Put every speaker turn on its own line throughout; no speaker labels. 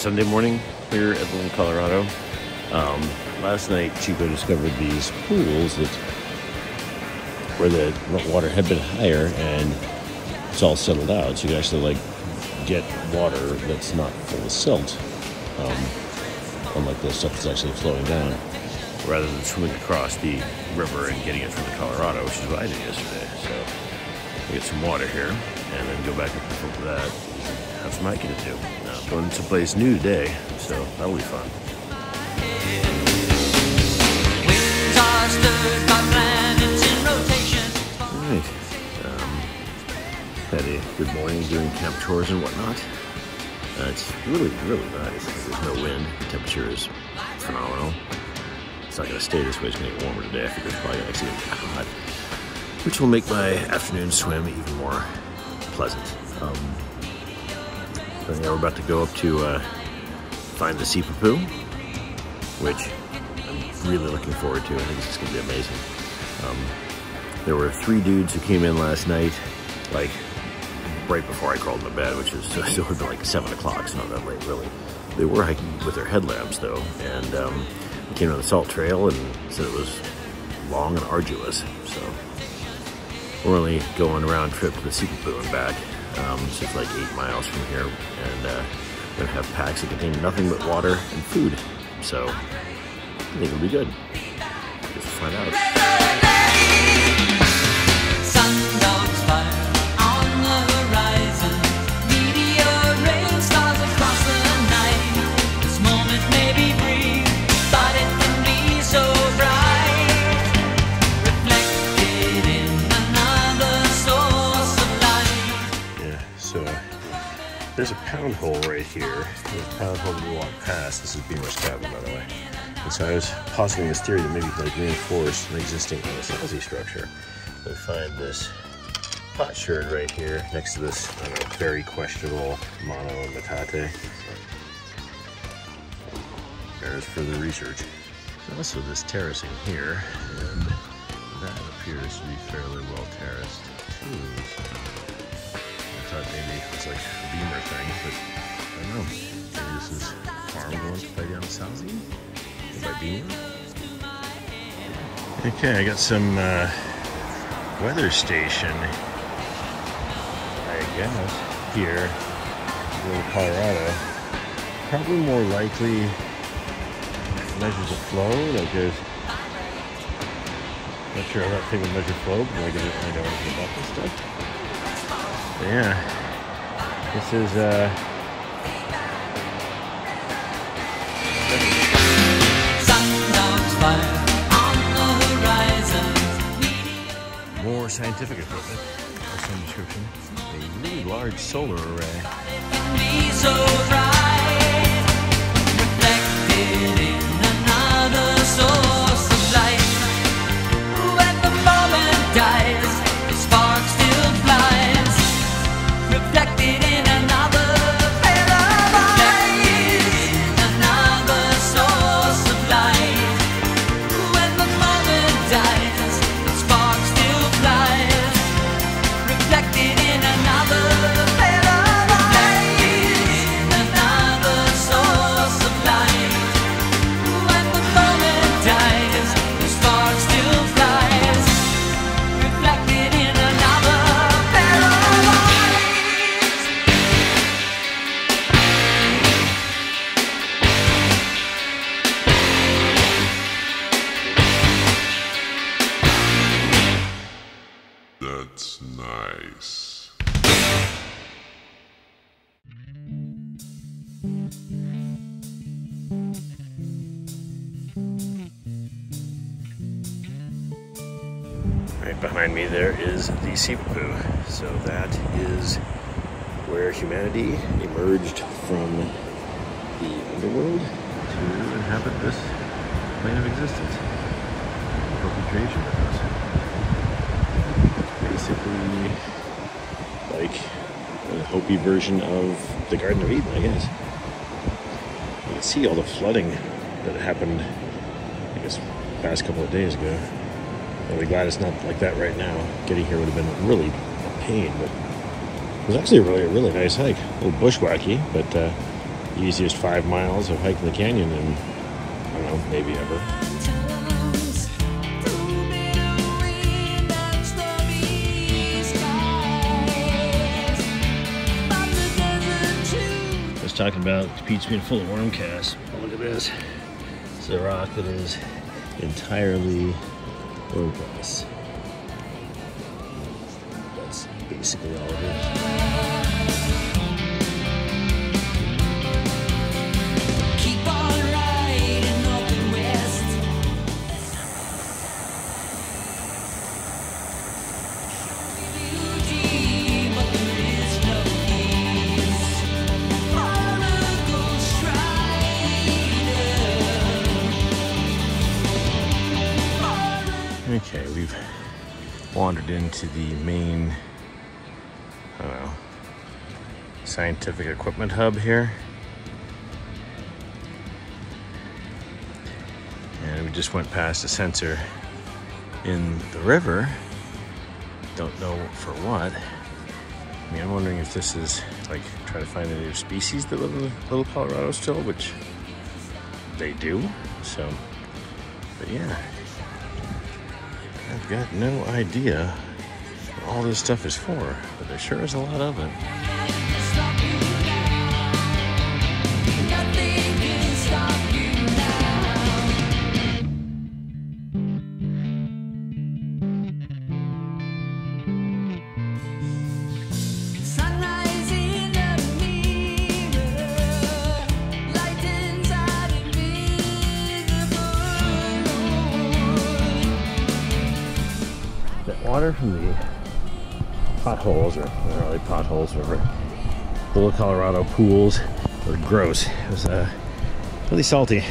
Sunday morning here at Little Colorado. Um, last night, Chico discovered these pools that where the water had been higher and it's all settled out. So you can actually like get water that's not full of silt, um, unlike the stuff that's actually flowing down, rather than swimming across the river and getting it from the Colorado, which is what I did yesterday. So we get some water here and then go back the front that, have some hiking to do. Now, going someplace new today, so that'll be fun.
Winds are stirred by planets in rotation.
All right. Um, had a good morning doing camp tours and whatnot. Uh, it's really, really nice. There's no wind. The temperature is phenomenal. It's not going to stay this way. It's going to get warmer today. I figure it's probably going to get hot, which will make my afternoon swim even more pleasant. Um, so yeah, we're about to go up to uh, find the Sipapu, which I'm really looking forward to. I think it's to be amazing. Um, there were three dudes who came in last night, like right before I crawled into bed, which is so it would have been like seven o'clock, so not that late really. They were hiking with their headlamps though, and um, we came on the salt trail and said it was long and arduous. So we're only going round trip to the Sipapu and back. Um, so it's like eight miles from here, and uh, we're gonna have packs that contain nothing but water and food. So I think it'll be good. Just find out.
This
is Beamer's cabin, by the way. And so I was positing this theory that maybe like reinforce an existing Anasazi structure. And find this pot potsherd right here next to this very questionable mano metate. There's further research. Also this terracing here, and that appears to be fairly well terraced too. So I thought maybe it was like a beamer thing, but Don't know. Maybe this is farm? Okay, I got some uh, weather station, I guess, here in Little Colorado. Probably more likely measures the flow, like there's not sure how that thing would measure flow, but I really know anything about this stuff. But yeah, this is uh, scientific equipment of some description. A really large solar array. Behind me there is the Sipapu. So that is where humanity emerged from the underworld to inhabit this plane of existence. Perpetuation of us. Basically like a Hopi version of the Garden of Eden, I guess. You can see all the flooding that happened, I guess, past couple of days ago. I'm really glad it's not like that right now. Getting here would have been really a pain, but it was actually a really, really nice hike. A little bushwhacky, but uh, the easiest five miles of hiking the canyon in, I don't know, maybe ever.
Times through bitter wind and stormy skies, from the desert to
I was talking about the beach being full of worm casts. Look at this. It's a rock that is entirely Oh, worm casts. That's basically all it is. Into the main, know, scientific equipment hub here. And we just went past a sensor in the river. Don't know for what. I mean, I'm wondering if this is like trying to find a new species that live in Little Colorado still, which they do. So, but yeah, I've got no idea all this stuff is for, but there sure is a lot of it.
Stop you now. Nothing can stop you now. Sunrise in a mirror lightens out invisible
That water from the potholes, or not really potholes, whatever, Little Colorado pools were gross. It was uh, really salty.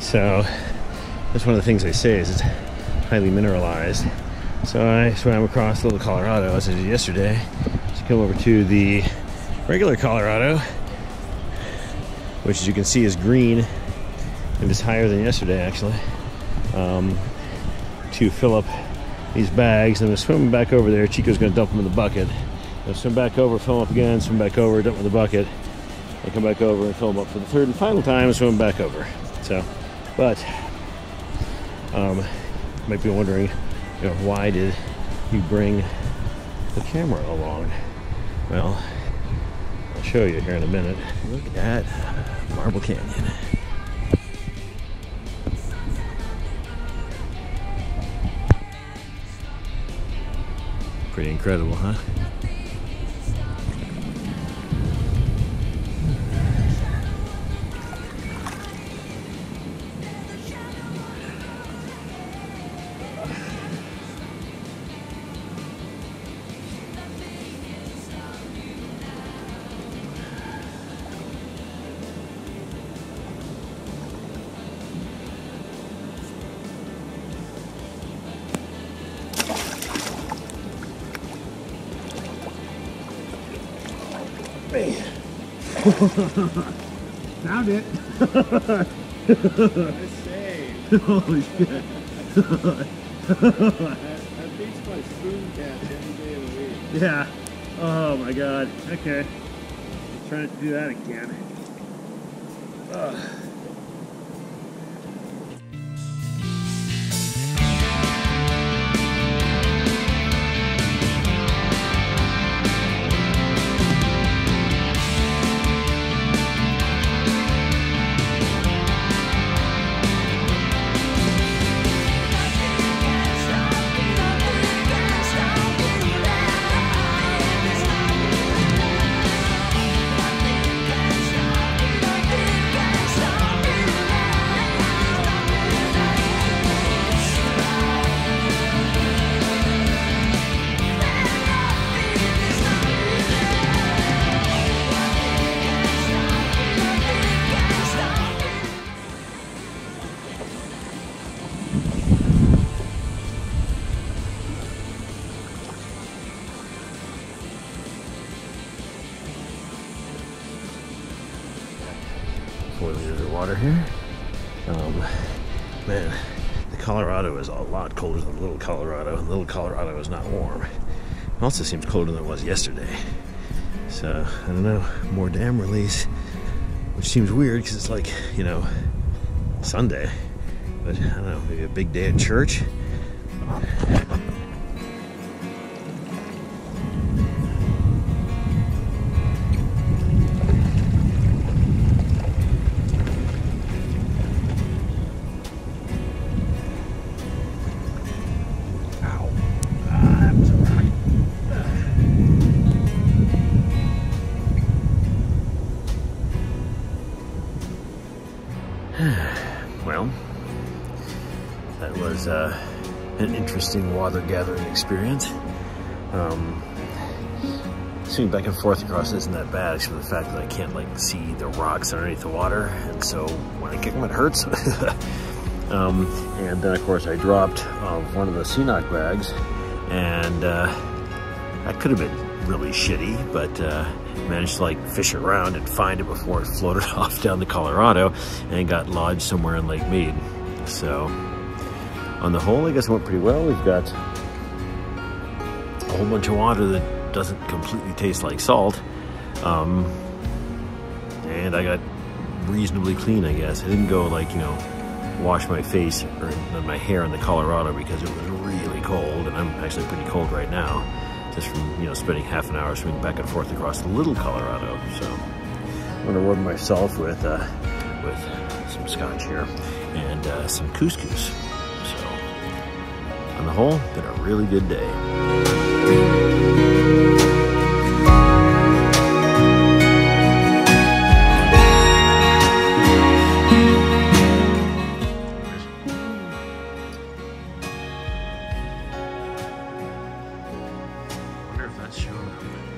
So that's one of the things they say is it's highly mineralized. So I swam across Little Colorado as I did yesterday to come over to the regular Colorado, which as you can see is green and is higher than yesterday actually. Um, to fill up these bags. I'm gonna swim them back over there. Chico's gonna dump them in the bucket. Gonna swim back over, fill them up again, swim back over, dump them in the bucket, and come back over and fill them up for the third and final time and swim back over. So, but um, you might be wondering, you know, why did you bring the camera along? Well, I'll show you here in a minute. Look at Marble Canyon. Pretty incredible, huh?
Found it. Holy shit. that, that beats my spoon any day of the week.
Yeah. Oh my god. Okay. I'm Trying to do that again. Ugh. Water here. Um, man, the Colorado is a lot colder than Little Colorado. and Little Colorado is not warm. It also seems colder than it was yesterday. So I don't know, more dam release, which seems weird because it's like you know Sunday, but I don't know, maybe a big day at church. Uh, an interesting water gathering experience. Um, swinging back and forth across isn't that bad, except for the fact that I can't like see the rocks underneath the water, and so when I kick them, it hurts. um, and then, of course, I dropped uh, one of the CNOC bags, and uh, that could have been really shitty, but uh, managed to like fish around and find it before it floated off down the Colorado and got lodged somewhere in Lake Mead. So on the whole, I guess it went pretty well. We've got a whole bunch of water that doesn't completely taste like salt. Um, and I got reasonably clean, I guess. I didn't go like, you know, wash my face or my hair in the Colorado because it was really cold and I'm actually pretty cold right now just from, you know, spending half an hour swimming back and forth across the little Colorado. So I'm gonna rub myself with, uh, with some scotch here and uh, some couscous on the whole, been a really good day. that's showing up.